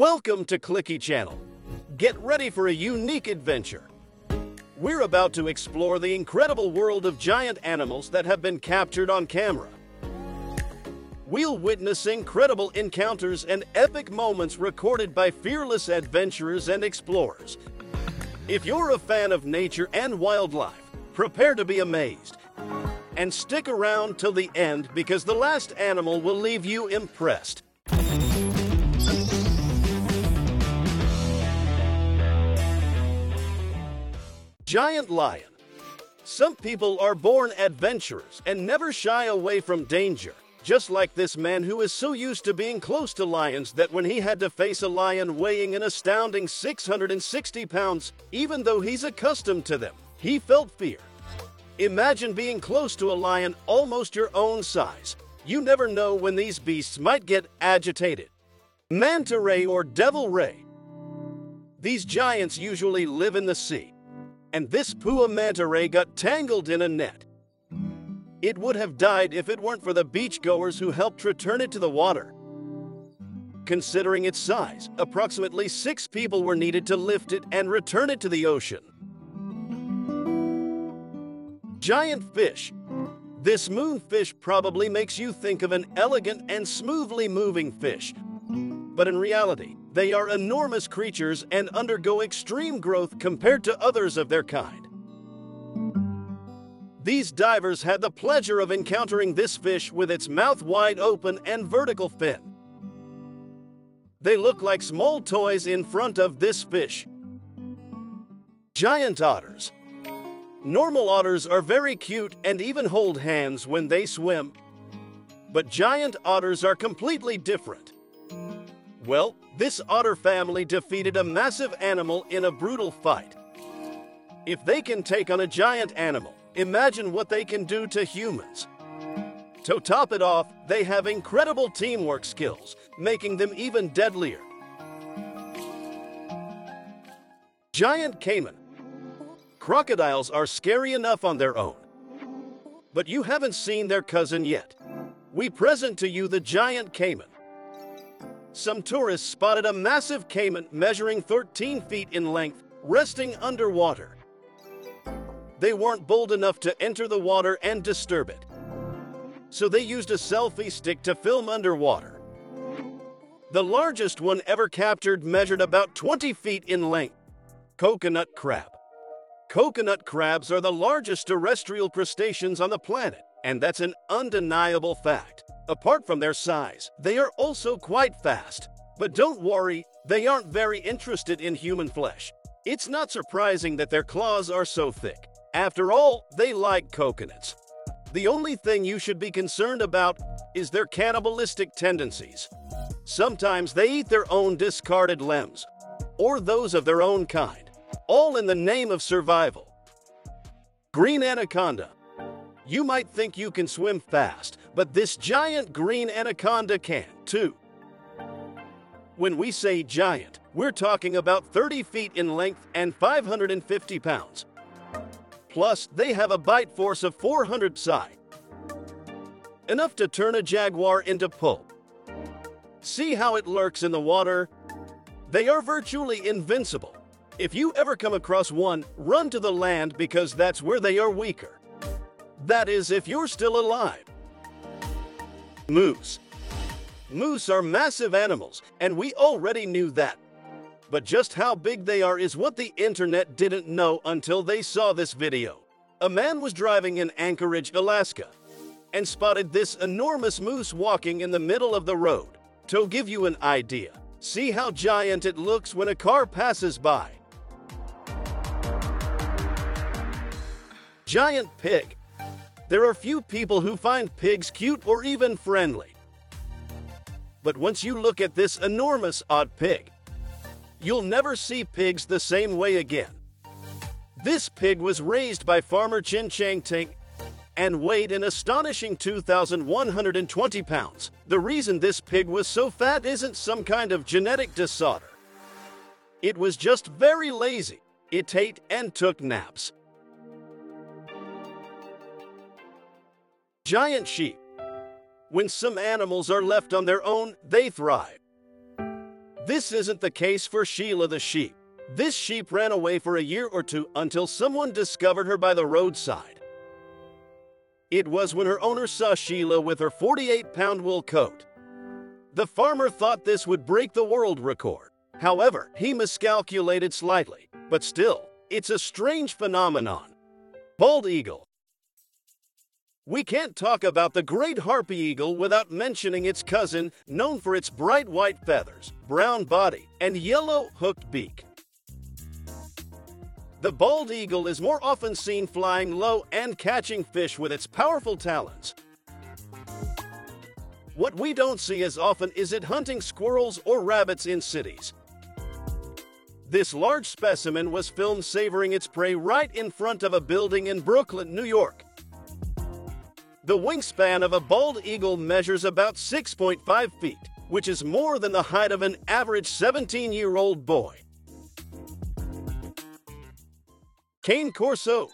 Welcome to Clicki Channel. Get ready for a unique adventure. We're about to explore the incredible world of giant animals that have been captured on camera. We'll witness incredible encounters and epic moments recorded by fearless adventurers and explorers. If you're a fan of nature and wildlife, prepare to be amazed. And stick around till the end because the last animal will leave you impressed. Giant lion. Some people are born adventurers and never shy away from danger. Just like this man who is so used to being close to lions that when he had to face a lion weighing an astounding 660 pounds, even though he's accustomed to them, he felt fear. Imagine being close to a lion almost your own size. You never know when these beasts might get agitated. Manta ray or devil ray. These giants usually live in the sea, and this Pua manta ray got tangled in a net. It would have died if it weren't for the beachgoers who helped return it to the water. Considering its size, approximately six people were needed to lift it and return it to the ocean. Giant fish. This moonfish probably makes you think of an elegant and smoothly moving fish. But in reality, they are enormous creatures and undergo extreme growth compared to others of their kind. These divers had the pleasure of encountering this fish with its mouth wide open and vertical fin. They look like small toys in front of this fish. Giant otters. Normal otters are very cute and even hold hands when they swim. But giant otters are completely different. Well, this otter family defeated a massive animal in a brutal fight. If they can take on a giant animal, imagine what they can do to humans. To top it off, they have incredible teamwork skills, making them even deadlier. Giant caiman. Crocodiles are scary enough on their own. But you haven't seen their cousin yet. We present to you the giant caiman. Some tourists spotted a massive caiman measuring 13 feet in length resting underwater. They weren't bold enough to enter the water and disturb it. So they used a selfie stick to film underwater. The largest one ever captured measured about 20 feet in length. Coconut crab. Coconut crabs are the largest terrestrial crustaceans on the planet, and that's an undeniable fact. Apart from their size, they are also quite fast. But don't worry, they aren't very interested in human flesh. It's not surprising that their claws are so thick. After all, they like coconuts. The only thing you should be concerned about is their cannibalistic tendencies. Sometimes they eat their own discarded limbs, or those of their own kind, all in the name of survival. Green anaconda. You might think you can swim fast, but this giant green anaconda can too. When we say giant, we're talking about 30 feet in length and 550 pounds. Plus, they have a bite force of 400 psi. Enough to turn a jaguar into pulp. See how it lurks in the water? They are virtually invincible. If you ever come across one, run to the land because that's where they are weaker. That is, if you're still alive. Moose. Moose are massive animals, and we already knew that. But just how big they are is what the internet didn't know until they saw this video. A man was driving in Anchorage, Alaska, and spotted this enormous moose walking in the middle of the road. To give you an idea, see how giant it looks when a car passes by. Giant pig. There are few people who find pigs cute or even friendly. But once you look at this enormous odd pig, you'll never see pigs the same way again. This pig was raised by farmer Chin Chang Ting and weighed an astonishing 2,120 pounds. The reason this pig was so fat isn't some kind of genetic disorder. It was just very lazy. It ate and took naps. Giant sheep. When some animals are left on their own, they thrive. This isn't the case for Sheila the sheep. This sheep ran away for a year or two until someone discovered her by the roadside. It was when her owner saw Sheila with her 48 pound wool coat. The farmer thought this would break the world record. However, he miscalculated slightly, but still, it's a strange phenomenon. Bald eagle. We can't talk about the great harpy eagle without mentioning its cousin, known for its bright white feathers, brown body, and yellow hooked beak. The bald eagle is more often seen flying low and catching fish with its powerful talons. What we don't see as often is it hunting squirrels or rabbits in cities. This large specimen was filmed savoring its prey right in front of a building in Brooklyn, New York. The wingspan of a bald eagle measures about 6.5 feet, which is more than the height of an average 17 year old boy. Cane Corso.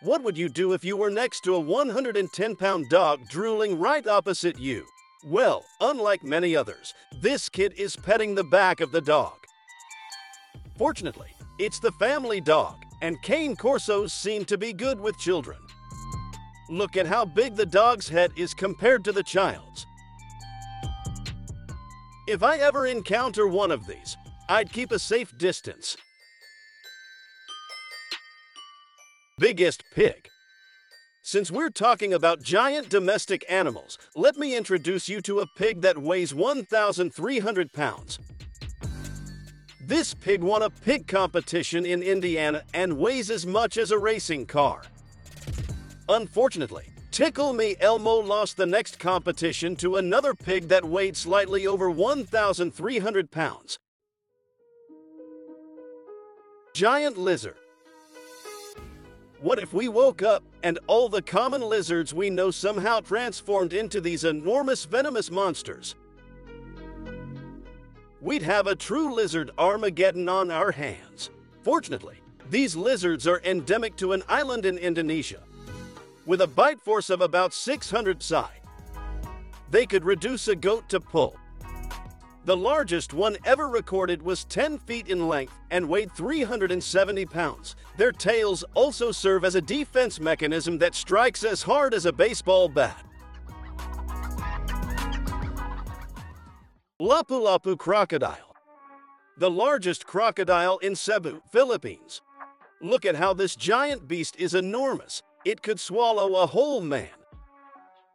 What would you do if you were next to a 110 pound dog drooling right opposite you? Well, unlike many others, this kid is petting the back of the dog. Fortunately, it's the family dog, and cane corsos seem to be good with children. Look at how big the dog's head is compared to the child's. If I ever encounter one of these, I'd keep a safe distance. Biggest pig. Since we're talking about giant domestic animals, let me introduce you to a pig that weighs 1,300 pounds. This pig won a pig competition in Indiana and weighs as much as a racing car. Unfortunately, Tickle Me Elmo lost the next competition to another pig that weighed slightly over 1,300 pounds. Giant Lizard what if we woke up and all the common lizards we know somehow transformed into these enormous venomous monsters? We'd have a true lizard Armageddon on our hands. Fortunately, these lizards are endemic to an island in Indonesia. With a bite force of about 600 psi, they could reduce a goat to pulp. The largest one ever recorded was 10 feet in length and weighed 370 pounds. Their tails also serve as a defense mechanism that strikes as hard as a baseball bat. Lapu-Lapu crocodile. The largest crocodile in Cebu, Philippines. Look at how this giant beast is enormous. It could swallow a whole man.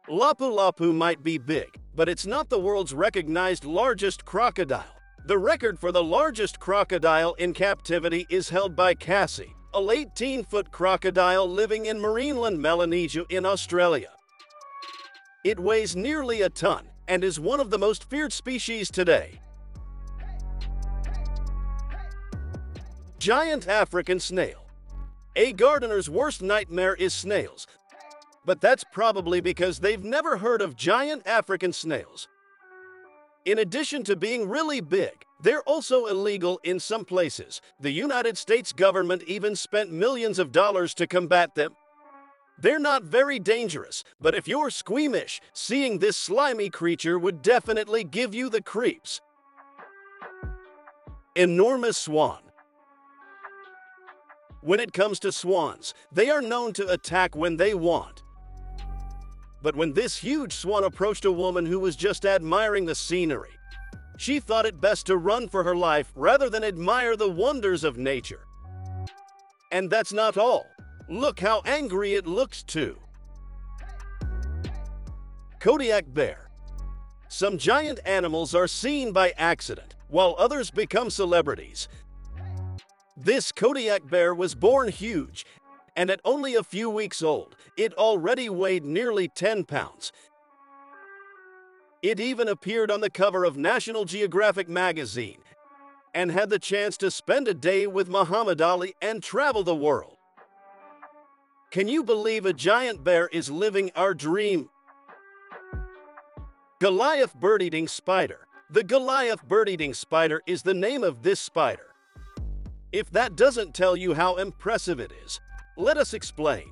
Lapu-Lapu might be big, but it's not the world's recognized largest crocodile. The record for the largest crocodile in captivity is held by Cassie, a 18 foot crocodile living in Marineland, Melanesia, in Australia. It weighs nearly a ton and is one of the most feared species today. Giant African Snail. A gardener's worst nightmare is snails, but that's probably because they've never heard of giant African snails. In addition to being really big, they're also illegal in some places. The United States government even spent millions of dollars to combat them. They're not very dangerous, but if you're squeamish, seeing this slimy creature would definitely give you the creeps. Enormous swan. When it comes to swans, they are known to attack when they want. But when this huge swan approached a woman who was just admiring the scenery, she thought it best to run for her life rather than admire the wonders of nature. And that's not all. Look how angry it looks too. Kodiak bear. Some giant animals are seen by accident, while others become celebrities. This Kodiak bear was born huge and at only a few weeks old, it already weighed nearly 10 pounds. It even appeared on the cover of National Geographic magazine and had the chance to spend a day with Muhammad Ali and travel the world. Can you believe a giant bear is living our dream? Goliath bird eating spider. The Goliath bird eating spider is the name of this spider. If that doesn't tell you how impressive it is, let us explain.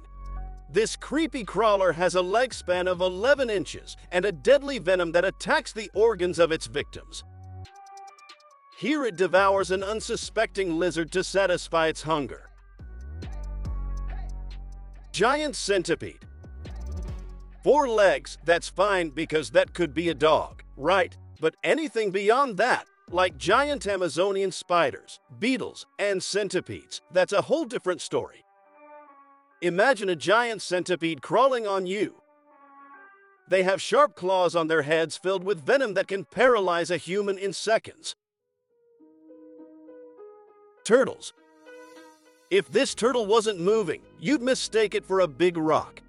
This creepy crawler has a leg span of 11 inches and a deadly venom that attacks the organs of its victims. Here it devours an unsuspecting lizard to satisfy its hunger. Giant centipede. Four legs, that's fine because that could be a dog, right? But anything beyond that, like giant Amazonian spiders, beetles, and centipedes, that's a whole different story. Imagine a giant centipede crawling on you. They have sharp claws on their heads filled with venom that can paralyze a human in seconds. Turtles. If this turtle wasn't moving, you'd mistake it for a big rock.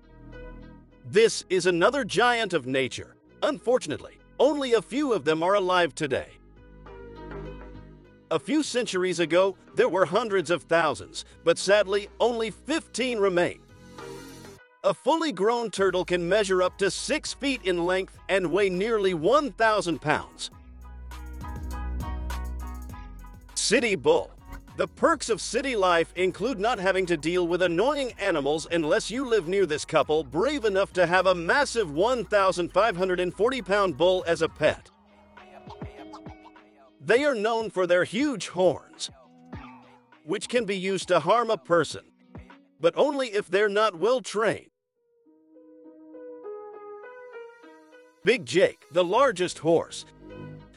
This is another giant of nature. Unfortunately, only a few of them are alive today. A few centuries ago, there were hundreds of thousands, but sadly, only 15 remain. A fully grown turtle can measure up to 6 feet in length and weigh nearly 1,000 pounds. City Bull. The perks of city life include not having to deal with annoying animals unless you live near this couple brave enough to have a massive 1,540 pound bull as a pet. They are known for their huge horns, which can be used to harm a person, but only if they're not well trained. Big Jake, the largest horse,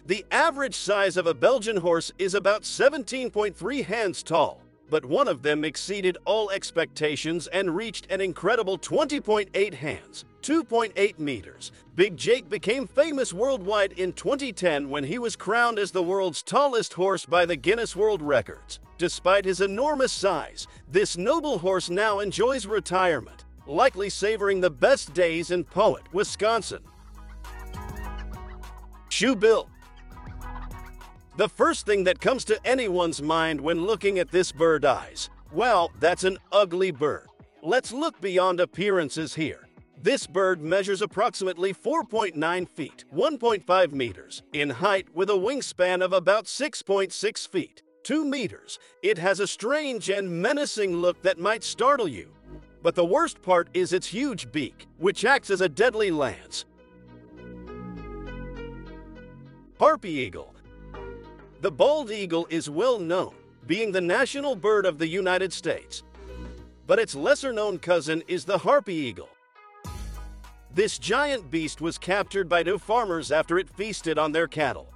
the average size of a Belgian horse is about 17.3 hands tall, but one of them exceeded all expectations and reached an incredible 20.8 hands, 2.8 meters. Big Jake became famous worldwide in 2010 when he was crowned as the world's tallest horse by the Guinness World Records. Despite his enormous size, this noble horse now enjoys retirement, likely savoring the best days in Poynette, Wisconsin. Shoe Bill the first thing that comes to anyone's mind when looking at this bird eyes, well, that's an ugly bird. Let's look beyond appearances here. This bird measures approximately 4.9 feet, 1.5 meters, in height with a wingspan of about 6.6 feet, 2 meters. It has a strange and menacing look that might startle you. But the worst part is its huge beak, which acts as a deadly lance. Harpy Eagle the bald eagle is well known, being the national bird of the United States. But its lesser known cousin is the harpy eagle. This giant beast was captured by two farmers after it feasted on their cattle.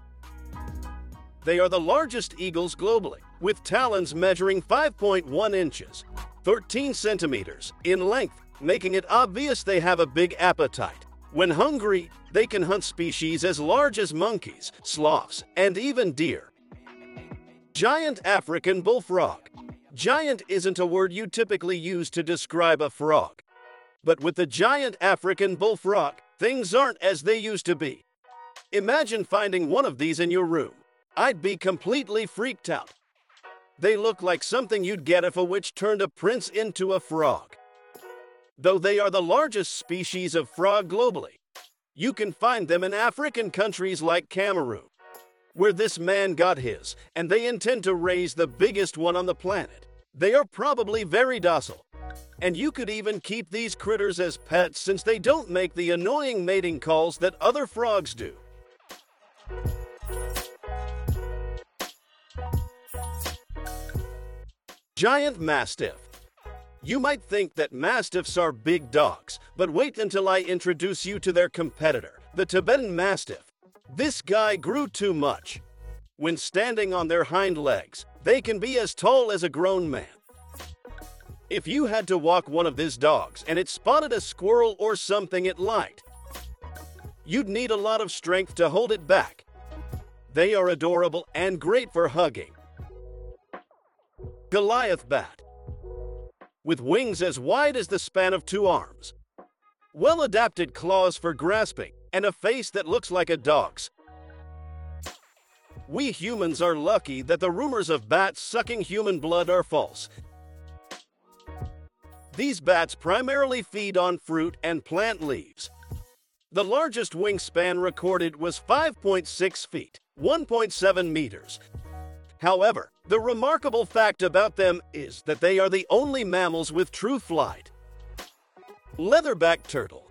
They are the largest eagles globally, with talons measuring 5.1 inches, 13 centimeters, in length, making it obvious they have a big appetite. When hungry, they can hunt species as large as monkeys, sloths, and even deer. Giant African bullfrog. Giant isn't a word you typically use to describe a frog. But with the giant African bullfrog, things aren't as they used to be. Imagine finding one of these in your room. I'd be completely freaked out. They look like something you'd get if a witch turned a prince into a frog. Though they are the largest species of frog globally, you can find them in African countries like Cameroon where this man got his, and they intend to raise the biggest one on the planet. They are probably very docile. And you could even keep these critters as pets since they don't make the annoying mating calls that other frogs do. Giant Mastiff. You might think that Mastiffs are big dogs, but wait until I introduce you to their competitor, the Tibetan Mastiff. This guy grew too much. When standing on their hind legs, they can be as tall as a grown man. If you had to walk one of these dogs and it spotted a squirrel or something it liked, you'd need a lot of strength to hold it back. They are adorable and great for hugging. Goliath Bat. With wings as wide as the span of two arms, well adapted claws for grasping, and a face that looks like a dog's. We humans are lucky that the rumors of bats sucking human blood are false. These bats primarily feed on fruit and plant leaves. The largest wingspan recorded was 5.6 feet, 1.7 meters. However, the remarkable fact about them is that they are the only mammals with true flight. Leatherback turtle.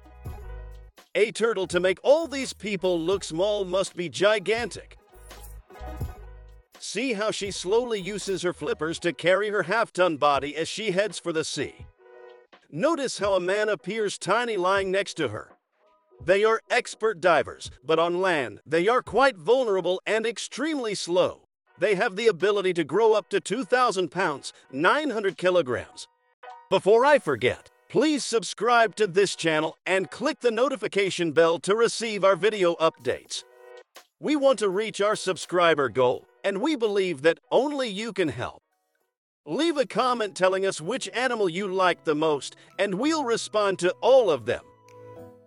A turtle to make all these people look small must be gigantic. See how she slowly uses her flippers to carry her half ton body as she heads for the sea. Notice how a man appears tiny lying next to her. They are expert divers, but on land, they are quite vulnerable and extremely slow. They have the ability to grow up to 2,000 pounds, 900 kilograms. Before I forget, please subscribe to this channel and click the notification bell to receive our video updates. We want to reach our subscriber goal, and we believe that only you can help. Leave a comment telling us which animal you like the most, and we'll respond to all of them.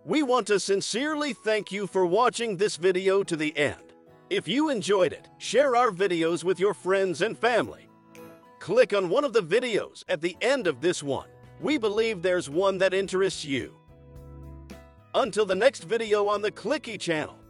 We want to sincerely thank you for watching this video to the end. If you enjoyed it, share our videos with your friends and family. Click on one of the videos at the end of this one. We believe there's one that interests you. Until the next video on the Clicki channel.